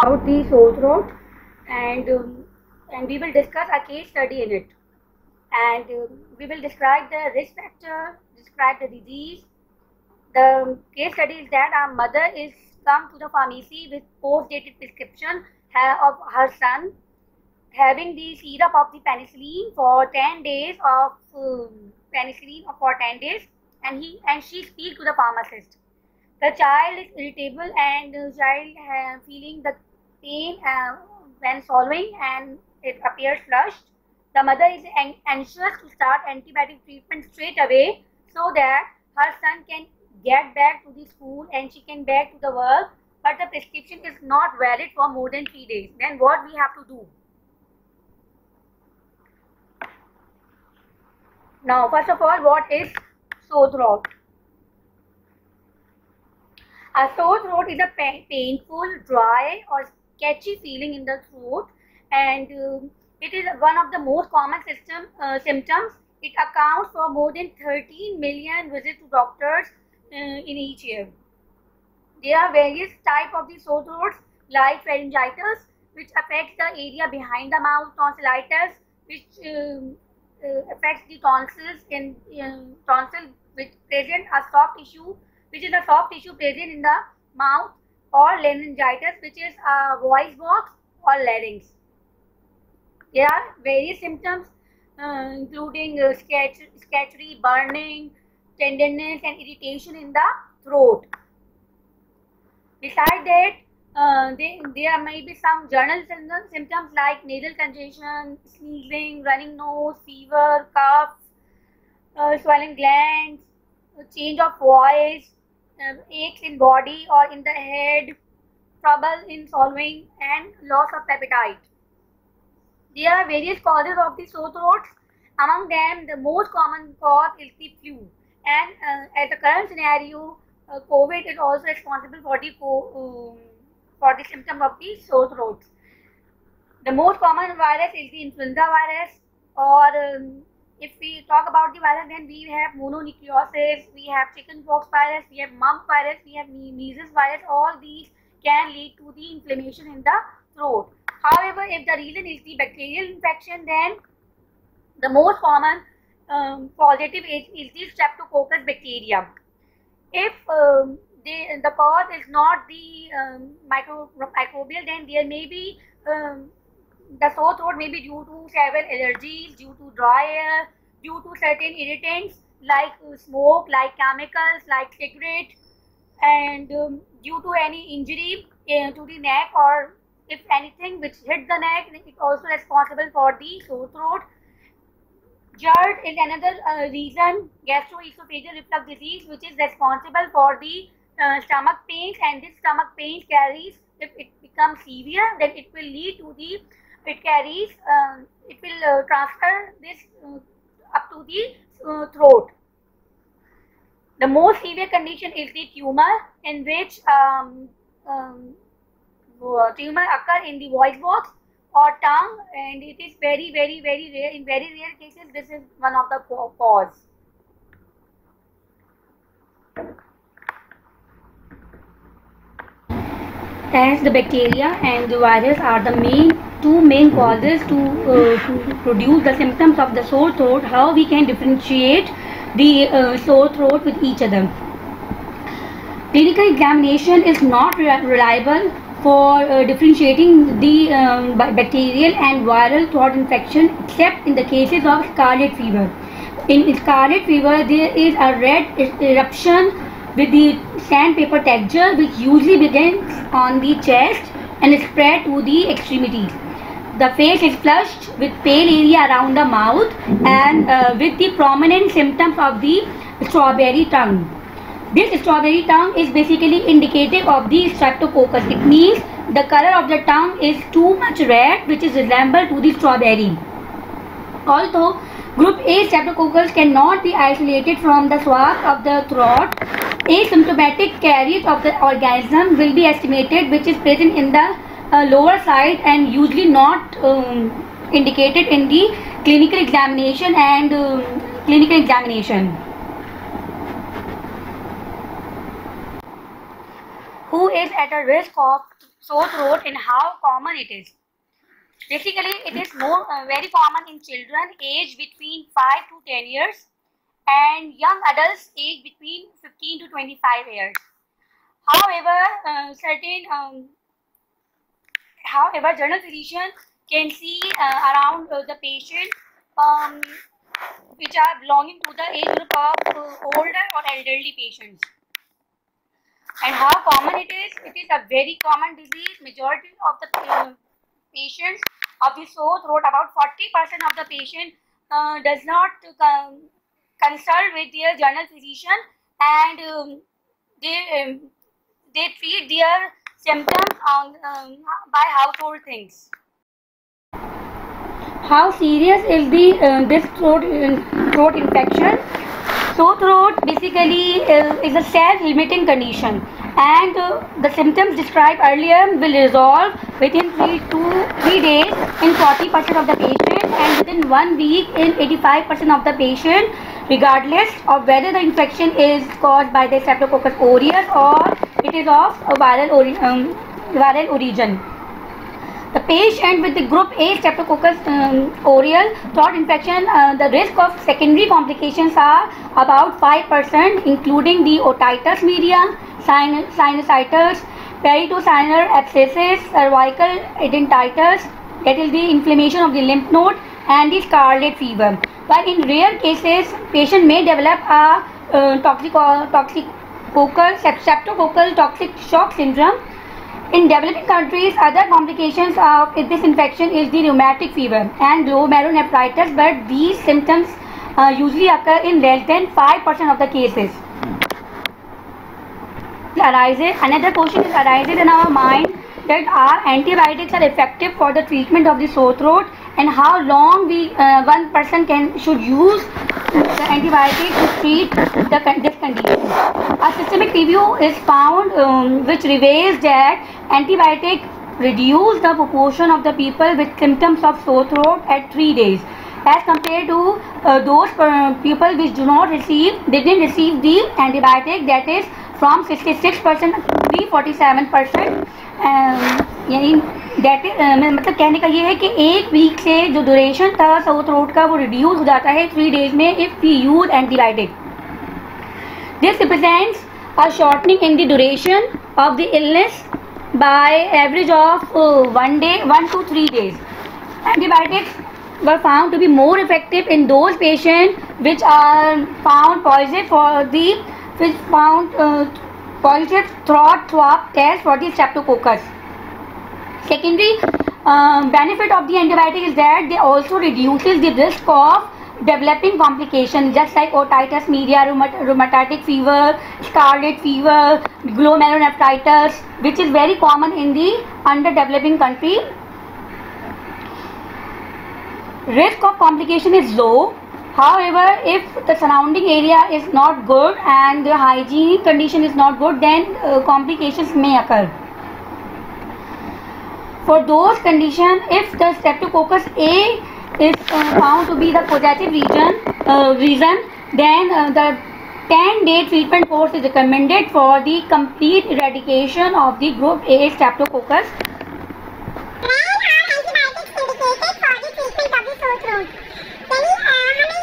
about the sore throat and um, and we will discuss a case study in it. And um, we will describe the risk factor describe the disease. The case study is that our mother is come to the pharmacy with post dated prescription of her son having the syrup of the penicillin for 10 days of um, penicillin for 10 days and he and she speak to the pharmacist the child is irritable and the child uh, feeling the pain uh, when swallowing and it appears flushed. The mother is an- anxious to start antibiotic treatment straight away so that her son can get back to the school and she can back to the work. But the prescription is not valid for more than three days. Then what we have to do? Now, first of all, what is sore throat? A sore throat is a pa- painful, dry, or sketchy feeling in the throat, and um, it is one of the most common system uh, symptoms. It accounts for more than 13 million visits to doctors uh, in each year. There are various types of the sore throats, like pharyngitis, which affects the area behind the mouth, tonsillitis, which um, uh, affects the tonsils in, in tonsil, which present a soft tissue which is a soft tissue present in the mouth or laryngitis which is a voice box or larynx. There are various symptoms uh, including uh, sketch, burning, tenderness and irritation in the throat. Besides that, uh, they, there may be some general symptoms, like nasal congestion, sneezing, running nose, fever, cough, uh, swollen glands, change of voice, uh, aches in body or in the head, trouble in swallowing, and loss of appetite. There are various causes of the sore throats. Among them, the most common cause is the flu. And uh, at the current scenario, uh, COVID is also responsible for the co- um, for the symptom of the sore throats. The most common virus is the influenza virus, or um, if we talk about the virus, then we have mononucleosis, we have chickenpox virus, we have mumps virus, we have me- measles virus. All these can lead to the inflammation in the throat. However, if the reason is the bacterial infection, then the most common um, positive is, is the streptococcus bacteria. If um, the, the cause is not the um, micro, microbial, then there may be um, the sore throat may be due to several allergies, due to dry air, due to certain irritants like uh, smoke, like chemicals, like cigarette, and um, due to any injury uh, to the neck or if anything which hit the neck, it also responsible for the sore throat. GERD is another uh, reason, gastroesophageal reflux disease, which is responsible for the uh, stomach pains, and this stomach pain carries, if it becomes severe, then it will lead to the, it carries, um, it will uh, transfer this uh, up to the uh, throat. The most severe condition is the tumor, in which um, um, tumor occur in the voice box or tongue, and it is very, very, very rare. In very rare cases, this is one of the ca- cause. As the bacteria and the virus are the main two main causes to, uh, to produce the symptoms of the sore throat, how we can differentiate the uh, sore throat with each other. Clinical examination is not re- reliable for uh, differentiating the um, bacterial and viral throat infection except in the cases of scarlet fever. In scarlet fever, there is a red eruption with the sandpaper texture which usually begins on the chest and is spread to the extremities. The face is flushed with pale area around the mouth and uh, with the prominent symptoms of the strawberry tongue. This strawberry tongue is basically indicative of the streptococcus. It means the color of the tongue is too much red which is resembled to the strawberry. Although group A streptococcus cannot be isolated from the swab of the throat, asymptomatic carriers of the organism will be estimated which is present in the uh, lower side and usually not um, indicated in the clinical examination and um, clinical examination. Who is at a risk of sore throat and how common it is? Basically, it is more uh, very common in children aged between 5 to 10 years and young adults aged between 15 to 25 years. However, uh, certain um, however general physician can see uh, around uh, the patient um, which are belonging to the age group of uh, older or elderly patients. And how common it is? It is a very common disease. Majority of the uh, patients of the sore throat, about 40% of the patient uh, does not um, consult with their general physician and um, they um, they treat their symptoms on, um, by household things. How serious is the uh, this throat uh, throat infection? Sore throat basically uh, is a self-limiting condition, and uh, the symptoms described earlier will resolve within three to three days in 40% of the patient, and within one week in 85% of the patient, regardless of whether the infection is caused by the Streptococcus aureus or it is of a viral, um, viral origin. The patient with the group A Streptococcus um, throat infection, uh, the risk of secondary complications are about 5%, including the otitis media, sin- sinusitis, peritonsillar abscesses, cervical adenitis, that is the inflammation of the lymph node, and the scarlet fever. But in rare cases, patient may develop a uh, toxic, toxicoccal, streptococcal toxic shock syndrome in developing countries, other complications of this infection is the rheumatic fever and glomerulonephritis, but these symptoms uh, usually occur in less than 5% of the cases. Arises, another question is arises in our mind that are antibiotics are effective for the treatment of the sore throat and how long we uh, one person can should use the antibiotic to treat the, this condition. A systemic review is found um, which reveals that antibiotic reduce the proportion of the people with symptoms of sore throat at 3 days as compared to uh, those uh, people which do not receive they didn't receive the antibiotic that is from 66% to 47% यानी date मतलब कहने का ये है कि एक week से जो ड्यूरेशन था साउथ रोड का, वो रिड्यूस हो जाता है थ्री डेज़ में if we use antibiotic this represents a shortening in the duration of the illness by average of one day one two three days antibiotics were found to be more effective in those patient which are found positive for which found positive throat swab test for the streptococcus secondary uh, benefit of the antibiotic is that they also reduces the risk of developing complications just like otitis media, rheumatic fever, scarlet fever, glomerulonephritis, which is very common in the underdeveloping country. Risk of complication is low. However, if the surrounding area is not good and the hygiene condition is not good, then uh, complications may occur. For those conditions, if the Streptococcus A is uh, found to be the causative region, uh, reason, then uh, the 10-day treatment course is recommended for the complete eradication of the group A Streptococcus antibiotics indicated for the treatment of the sore throat? Can uh, you,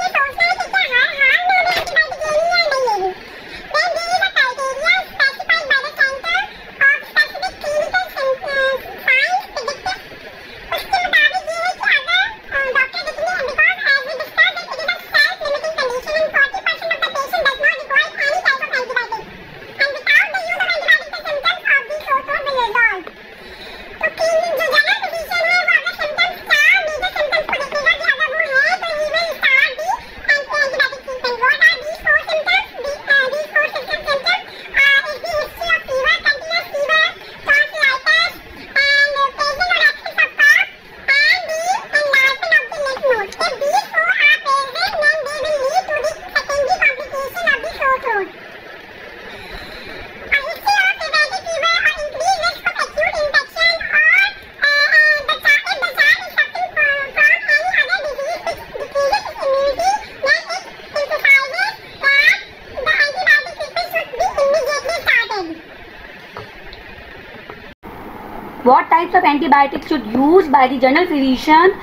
antibiotics should use by the general physician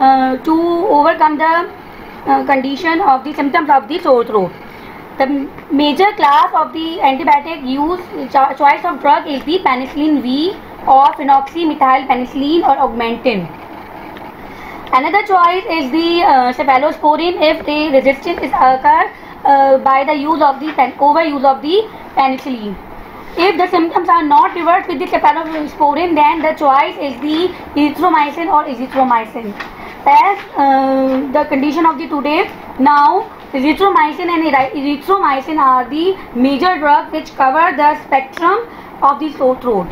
uh, to overcome the uh, condition of the symptoms of the sore throat. The major class of the antibiotic use cho- choice of drug is the penicillin V or phenoxymethyl penicillin or augmentin. Another choice is the uh, cephalosporin if the resistance is occur uh, by the use of the overuse of the penicillin. If the symptoms are not reversed with the cephalosporin, then the choice is the erythromycin or azithromycin. As uh, the condition of the today, now erythromycin and ery- erythromycin are the major drugs which cover the spectrum of the sore throat.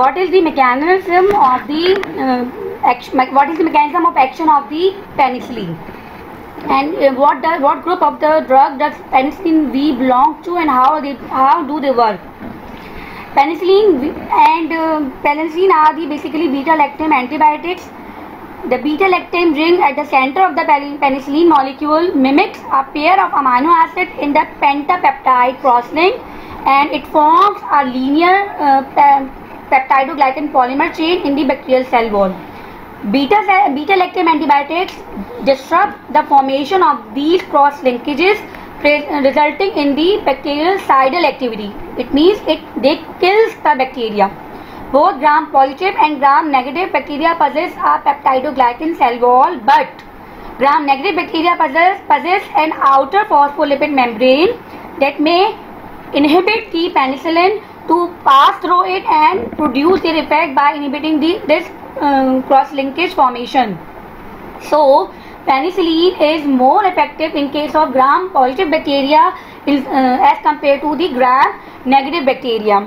What is the mechanism of the uh, action? What is the mechanism of action of the penicillin? And uh, what does what group of the drug does penicillin V belong to and how they how do they work? Penicillin V- and uh, penicillin are the basically beta lactam antibiotics. The beta lactam ring at the center of the penicillin molecule mimics a pair of amino acid in the pentapeptide crosslink and it forms a linear uh, pe- peptidoglycan polymer chain in the bacterial cell wall Beta, beta lactam antibiotics disrupt the formation of these cross linkages resulting in the bactericidal activity. It means it they kills the bacteria. Both gram positive and gram negative bacteria possess a peptidoglycan cell wall, but gram negative bacteria possess, possess an outer phospholipid membrane that may inhibit the penicillin to pass through it and produce their effect by inhibiting the this uh, cross linkage formation. So penicillin is more effective in case of gram positive bacteria uh, as compared to the gram negative bacteria.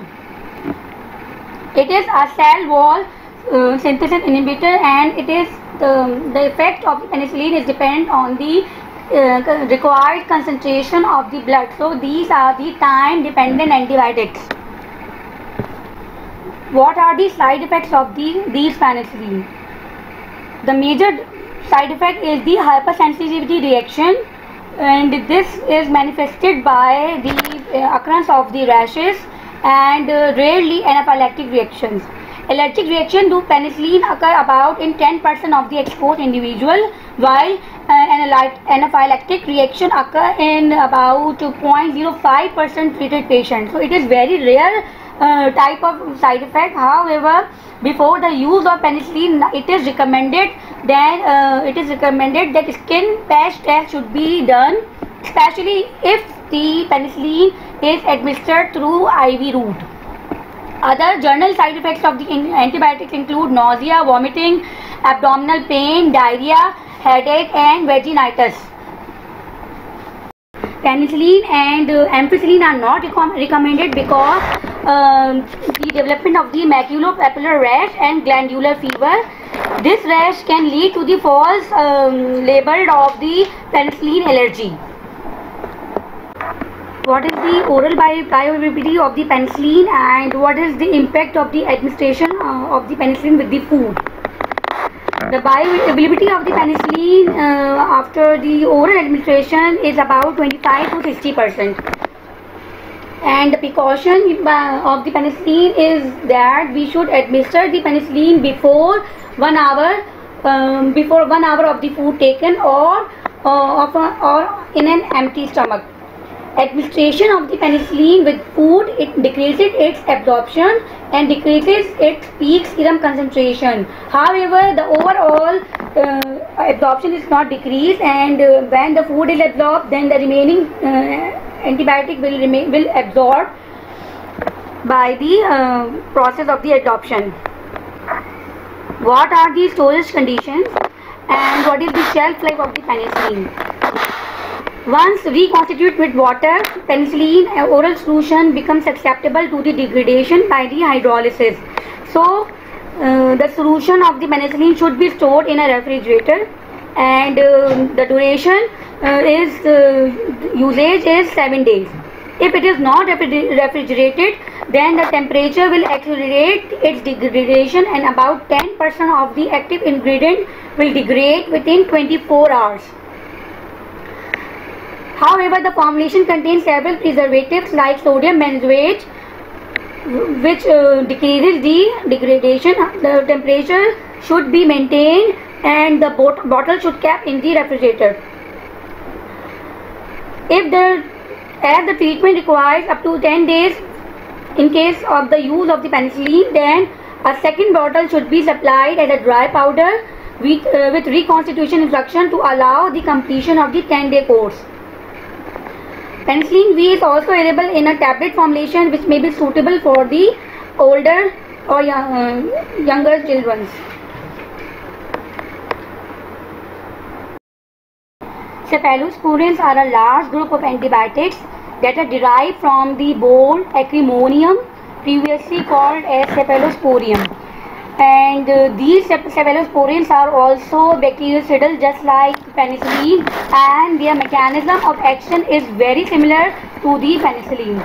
It is a cell wall uh, synthesis inhibitor and it is the, the effect of penicillin is dependent on the uh, required concentration of the blood. So these are the time dependent antibiotics. What are the side effects of the these penicillin? The major side effect is the hypersensitivity reaction and this is manifested by the uh, occurrence of the rashes and uh, rarely anaphylactic reactions. Allergic reaction to penicillin occur about in 10% of the exposed individual while uh, anaphylactic reaction occur in about 0.05% treated patients. So it is very rare uh, type of side effect. However, before the use of penicillin, it is recommended then uh, it is recommended that skin patch test should be done, especially if the penicillin is administered through IV route. Other general side effects of the antibiotics include nausea, vomiting, abdominal pain, diarrhea, headache, and vaginitis. Penicillin and uh, ampicillin are not recommended because um, the development of the maculopapular rash and glandular fever. This rash can lead to the false um, label of the penicillin allergy. What is the oral bioavailability of the penicillin and what is the impact of the administration uh, of the penicillin with the food? The bioavailability of the penicillin uh, after the oral administration is about 25 to 60 percent. And the precaution uh, of the penicillin is that we should administer the penicillin before one hour, um, before one hour of the food taken, or uh, of a, or in an empty stomach. Administration of the penicillin with food it decreases its absorption and decreases its peak serum concentration. However, the overall uh, absorption is not decreased, and uh, when the food is absorbed, then the remaining uh, antibiotic will remain will absorb by the uh, process of the adoption. What are the storage conditions and what is the shelf life of the penicillin? Once reconstituted with water, penicillin uh, oral solution becomes susceptible to the degradation by the hydrolysis. So, uh, the solution of the penicillin should be stored in a refrigerator and uh, the duration uh, is uh, usage is 7 days. If it is not refrigerated, then the temperature will accelerate its degradation and about 10% of the active ingredient will degrade within 24 hours. However, the formulation contains several preservatives like sodium benzoate which uh, decreases the degradation. The temperature should be maintained and the bot- bottle should kept in the refrigerator. If the as the treatment requires up to 10 days in case of the use of the penicillin, then a second bottle should be supplied as a dry powder with, uh, with reconstitution instruction to allow the completion of the 10 day course. Penicillin V is also available in a tablet formulation which may be suitable for the older or young, uh, younger children. Cephalosporins are a large group of antibiotics that are derived from the bold Acremonium, previously called as cephalosporium. And uh, these cephalosporins are also bactericidal just like penicillin and their mechanism of action is very similar to the penicillin.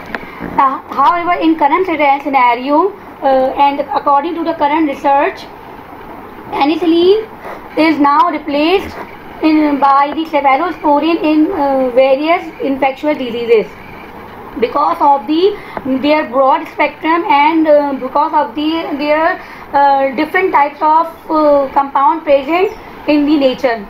Uh, however, in current scenario uh, and according to the current research, penicillin is now replaced in, by the cephalosporin in uh, various infectious diseases. Because of the their broad spectrum and uh, because of the their uh, different types of uh, compound present in the nature.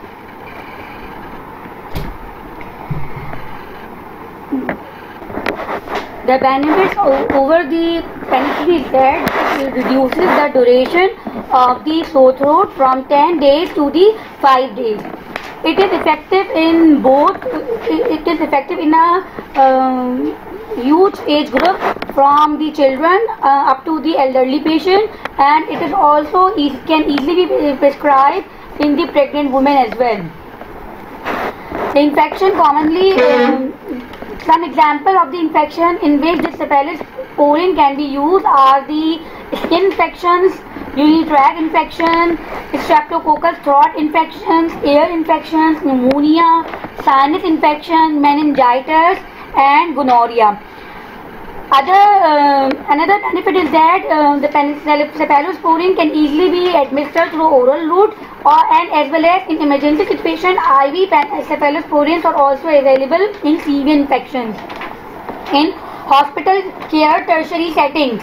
The benefits over the penicillin is that it reduces the duration of the sore throat from 10 days to the 5 days it is effective in both it is effective in a um, huge age group from the children uh, up to the elderly patient. And it is also eas can easily be prescribed in the pregnant women as well. The infection commonly um, some example of the infection in which this cephalosporin can be used are the skin infections, urinary tract infection, streptococcus throat infections, ear infections, pneumonia, sinus infection, meningitis, and gonorrhea. Other uh, another benefit is that uh, the cephalosporin can easily be administered through oral route or and as well as in emergency situation IV cephalosporins are also available in severe infections in hospital care tertiary settings.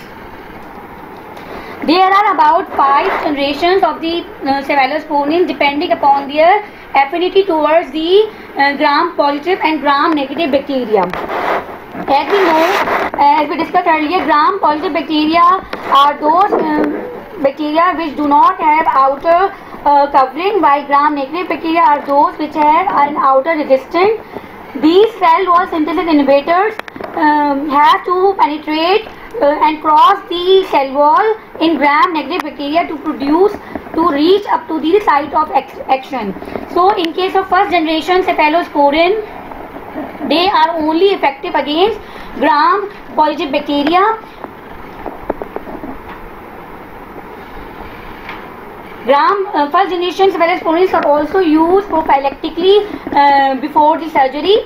There are about five generations of the uh, cephalosporin depending upon their affinity towards the uh, gram positive and gram negative bacteria. As we know, as we discussed earlier, gram positive bacteria are those um, bacteria which do not have outer uh, covering, while gram negative bacteria are those which have an outer resistant. These cell wall synthesis inhibitors um, have to penetrate uh, and cross the cell wall in gram negative bacteria to produce to reach up to the site of action. So, in case of first generation cephalosporin, they are only effective against gram positive bacteria gram uh, first generation cephalosporins are also used prophylactically uh, before the surgery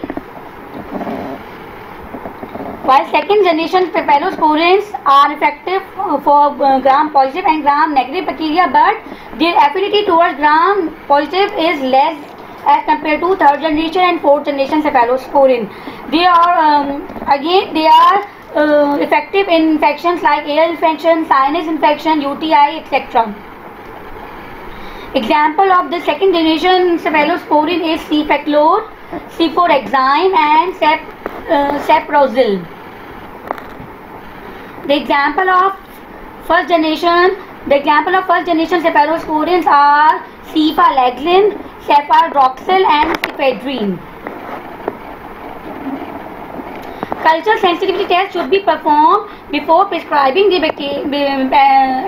while second generation cephalosporins are effective uh, for uh, gram positive and gram negative bacteria but their affinity towards gram positive is less as compared to third generation and fourth generation cephalosporin. They are um, again they are uh, effective in infections like ear infection, sinus infection, UTI, etc. Example of the second generation cephalosporin is cefaclor, cefuroxime, and cep, uh, cefprozil. The example of first generation, the example of first generation cephalosporins are cefalaxin, cefadroxil, and cephradine. Culture sensitivity test should be performed before prescribing the uh,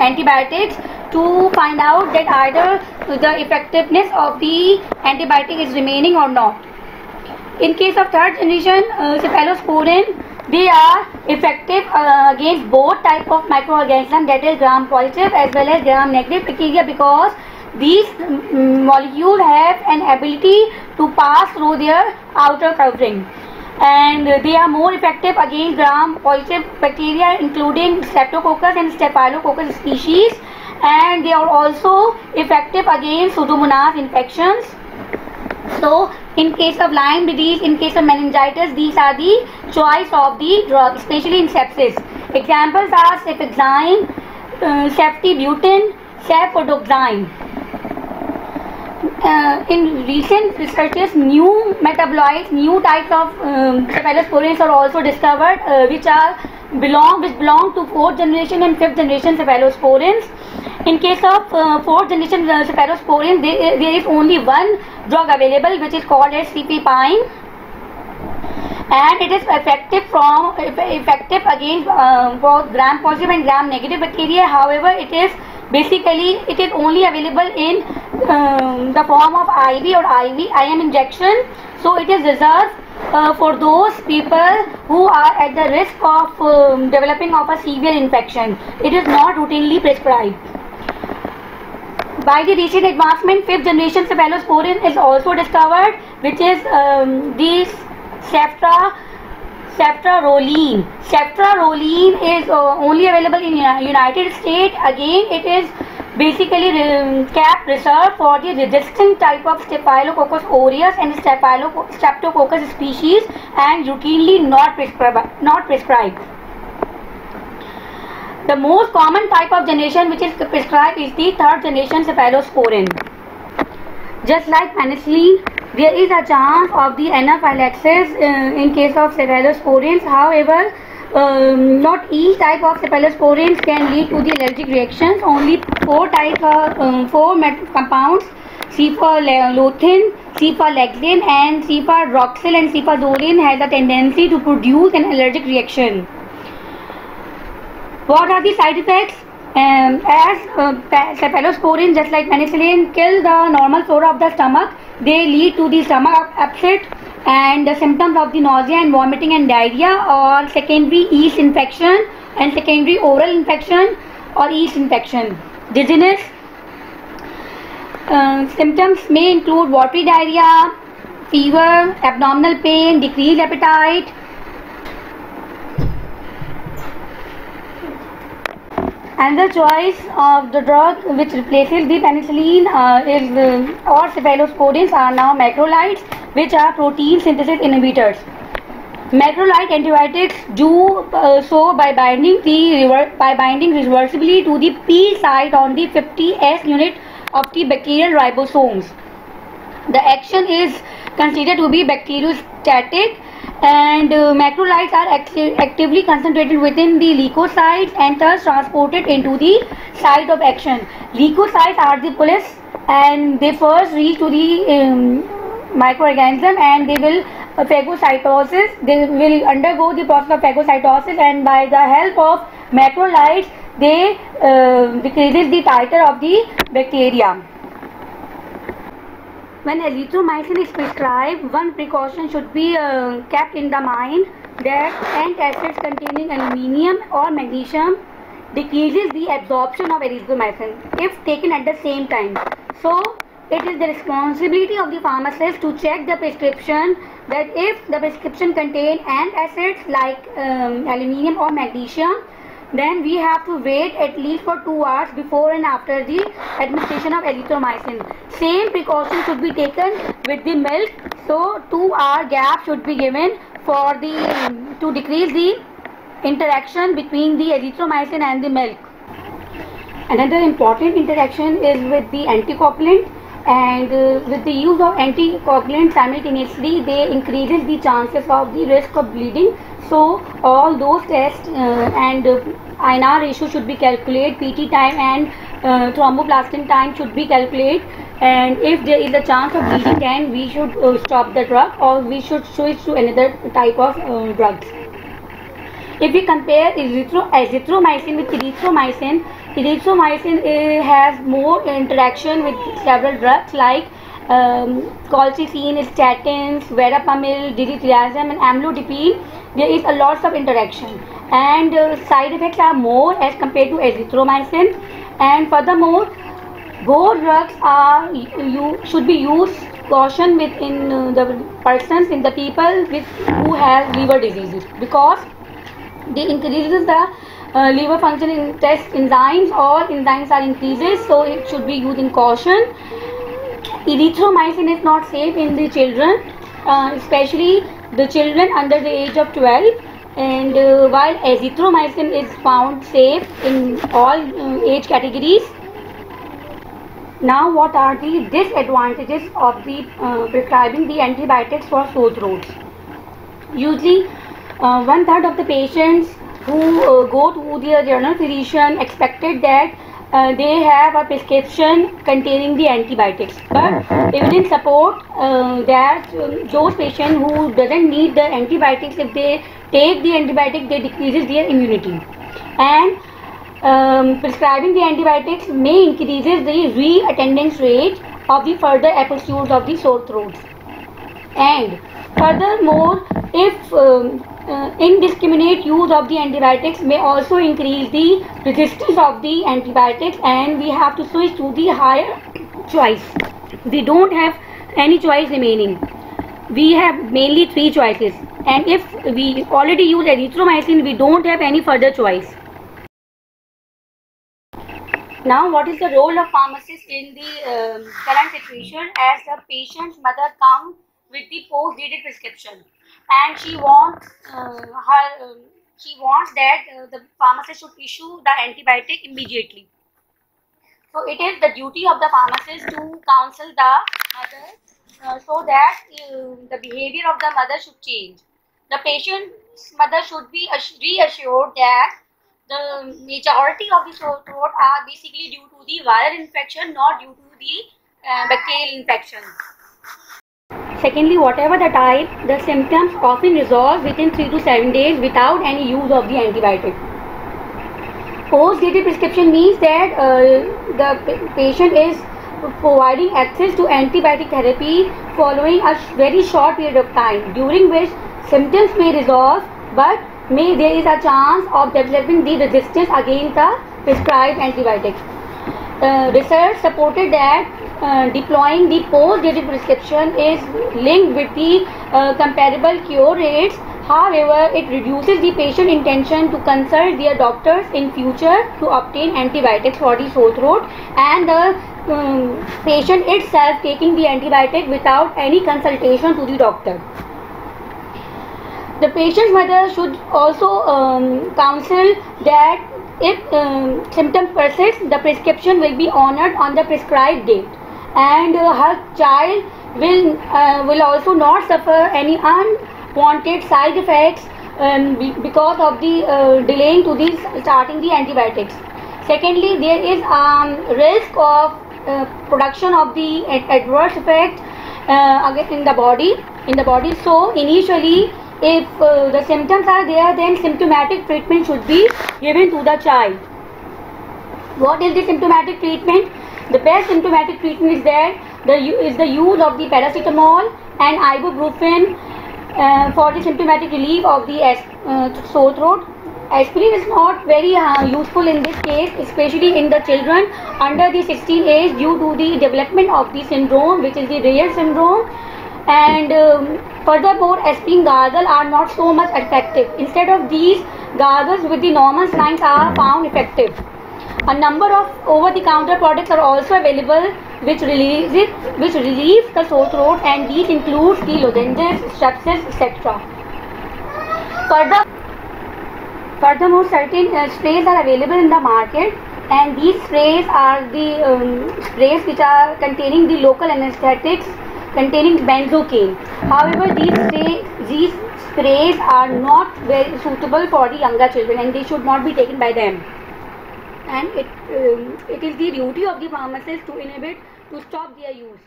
antibiotics to find out that either the effectiveness of the antibiotic is remaining or not. In case of third generation uh, cephalosporin, they are effective uh, against both type of microorganisms that is gram positive as well as gram negative bacteria because these mm, molecules have an ability to pass through their outer covering and they are more effective against gram positive bacteria including streptococcus and staphylococcus species and they are also effective against pseudomonas infections so, in case of Lyme disease, in case of meningitis, these are the choice of the drug, especially in sepsis. Examples are cefixime, uh, ceftibuten, cefpodoxime. Uh, in recent researches, new metabolites, new types of um, cephalosporins are also discovered, uh, which are belong which belong to fourth generation and fifth generation cephalosporins. In case of uh, fourth generation uh, cephalosporins, there, there is only one drug available, which is called as cefepime and it is effective from effective against uh, both gram positive and gram negative bacteria however it is basically it is only available in um, the form of iv or iv im injection. So it is reserved uh, for those people who are at the risk of um, developing of a severe infection. It is not routinely prescribed. By the recent advancement fifth generation cephalosporin is also discovered which is um, these Ceftra ceftaroline. Ceftaroline is uh, only available in United States. Again, it is basically um, cap reserved for the resistant type of Staphylococcus aureus and Streptococcus species and routinely not prescribed. Not prescribed. The most common type of generation which is prescribed is the third generation cephalosporin. Just like penicillin, there is a chance of the anaphylaxis uh, in case of cephalosporins. However, um, not each type of cephalosporins can lead to the allergic reactions. Only four type of um, four compounds: cephalothin, cephalexin, and cephaloxyl and cefazolin has a tendency to produce an allergic reaction. What are the side effects? Um, as uh, cephalosporin, just like penicillin, kill the normal flora of the stomach, they lead to the stomach upset and the symptoms of the nausea and vomiting and diarrhea or secondary yeast infection and secondary oral infection or yeast infection. Dizziness. Uh, symptoms may include watery diarrhea, fever, abdominal pain, decreased appetite, and the choice of the drug which replaces the penicillin uh, is uh, or cephalosporins are now macrolides which are protein synthesis inhibitors. Macrolide antibiotics do uh, so by binding the by binding reversibly to the P site on the 50S unit of the bacterial ribosomes. The action is considered to be bacteriostatic and uh, macrolides are acti actively concentrated within the leukocytes and thus transported into the site of action. Leukocytes are the police and they first reach to the um, microorganism and they will uh, phagocytosis they will undergo the process of phagocytosis and by the help of macrolides they uh, decreases the titer of the bacteria. When erythromycin is prescribed, one precaution should be uh, kept in the mind that antacids containing aluminium or magnesium decreases the absorption of erythromycin if taken at the same time. So, it is the responsibility of the pharmacist to check the prescription that if the prescription contain antacids like um, aluminium or magnesium then we have to wait at least for 2 hours before and after the administration of erythromycin. Same precaution should be taken with the milk. So 2 hour gap should be given for the to decrease the interaction between the erythromycin and the milk. Another important interaction is with the anticoagulant and uh, with the use of anticoagulant simultaneously they increases the chances of the risk of bleeding so all those tests uh, and uh, INR ratio should be calculated, PT time and uh, thromboplastin time should be calculated and if there is a chance of bleeding then we should uh, stop the drug or we should switch to another type of uh, drugs. If we compare erythro azithromycin with erythromycin, erythromycin uh, has more interaction with several drugs like um, colchicine, statins, verapamil, diltiazem and amlodipine there is a lots of interaction. And uh, side effects are more as compared to azithromycin. And furthermore both drugs are you should be used caution within uh, the persons in the people with who have liver diseases. Because they increases the uh, liver function test enzymes or enzymes are increases so it should be used in caution erythromycin is not safe in the children uh, especially the children under the age of 12 And uh, while azithromycin is found safe in all uh, age categories, now what are the disadvantages of the uh, prescribing the antibiotics for sore throats? Usually, uh, one third of the patients who uh, go to their general physician expected that uh, they have a prescription containing the antibiotics but evidence support uh, that um, those patients who doesn't need the antibiotics. If they take the antibiotic they decreases their immunity. And um, prescribing the antibiotics may increases the re-attendance rate of the further episodes of the sore throats. And furthermore if um, uh, indiscriminate use of the antibiotics may also increase the resistance of the antibiotics and we have to switch to the higher choice. We don't have any choice remaining. We have mainly three choices. And if we already use erythromycin we don't have any further choice. Now what is the role of pharmacist in the um, current situation as the patient's mother comes with the post dated prescription and she wants uh, her um, she wants that uh, the pharmacist should issue the antibiotic immediately. So it is the duty of the pharmacist to counsel the mother uh, so that uh, the behavior of the mother should change. The patient's mother should be reassured that the majority of the sore throat are basically due to the viral infection not due to the uh, bacterial infection Secondly, whatever the type, the symptoms often resolve within 3 to 7 days without any use of the antibiotic. Post-dated prescription means that uh, the patient is providing access to antibiotic therapy following a very short period of time during which symptoms may resolve but may there is a chance of developing the resistance against the prescribed antibiotics. Uh, research supported that uh, deploying the post-dated prescription is linked with the uh, comparable cure rates. However, it reduces the patient intention to consult their doctors in future to obtain antibiotics for the sore throat and the um, patient itself taking the antibiotic without any consultation to the doctor. The patient's mother should also um, counsel that if um, symptoms persist, the prescription will be honored on the prescribed date, and uh, her child will uh, will also not suffer any unwanted side effects um, because of the uh, delaying to the starting the antibiotics. Secondly, there is um, risk of uh, production of the adverse effect uh, in the body in the body. So initially, if uh, the symptoms are there, then symptomatic treatment should be given to the child. What is the symptomatic treatment? The best symptomatic treatment is that the is the use of the paracetamol and ibuprofen uh, for the symptomatic relief of the uh, sore throat. Aspirin is not very uh, useful in this case, especially in the children under the 16 age due to the development of the syndrome, which is the rare syndrome. And um, furthermore, aspirin gargle are not so much effective. Instead of these, gargles with the normal signs are found effective. A number of over-the-counter products are also available which relieves it, which relieves the sore throat, and these include the lozenges, strepsils, etc. Further, furthermore, certain uh, sprays are available in the market, and these sprays are the um, sprays which are containing the local anesthetics containing benzocaine. However, these sprays, these sprays are not very suitable for the younger children, and they should not be taken by them and it um, it is the duty of the pharmacist to inhibit to stop their use.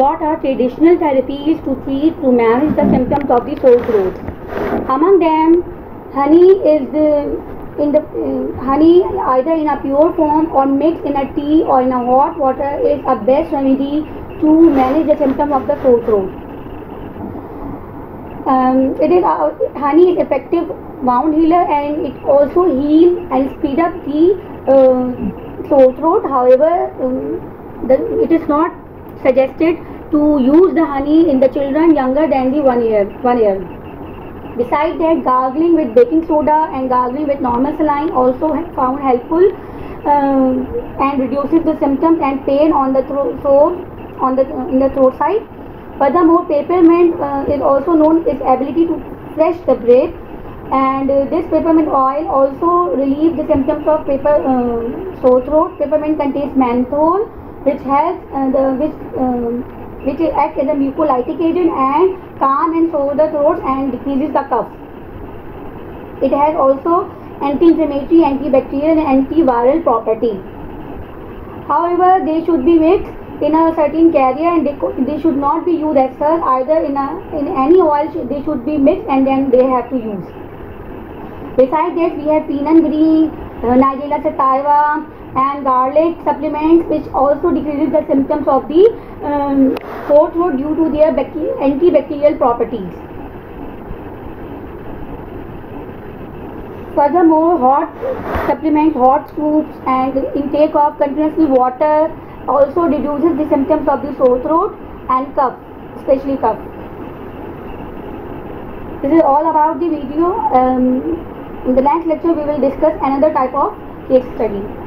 What are traditional therapies to treat to manage the symptoms of the sore throat? Among them, honey is the in the uh, honey either in a pure form or mixed in a tea or in a hot water is a best remedy to manage the symptom of the sore throat. Um, it is uh, honey is effective wound healer and it also heal and speed up the uh, sore throat. However, um, the, it is not suggested to use the honey in the children younger than the one year. One year. Besides that, gargling with baking soda and gargling with normal saline also found helpful um, and reduces the symptoms and pain on the throat, throat on the in the throat side. Furthermore, peppermint uh, is also known its ability to fresh the breath. And uh, this peppermint oil also relieves the symptoms of paper uh, sore throat. Peppermint contains menthol which has uh, the which um, which acts as a mucolytic agent and calm and soothe the throat and decreases the cough. It has also anti-inflammatory antibacterial and antiviral property. However they should be mixed in a certain carrier and they, they should not be used as such. Either in a in any oil they should be mixed and then they have to use. Besides that we have fenugreek uh, nigella sativa and garlic supplements which also decreases the symptoms of the um, sore throat due to their antibacterial properties. Furthermore, hot supplements, hot soups, and intake of continuously water also reduces the symptoms of the sore throat and cough, especially cough. This is all about the video. Um, in the next lecture, we will discuss another type of case study.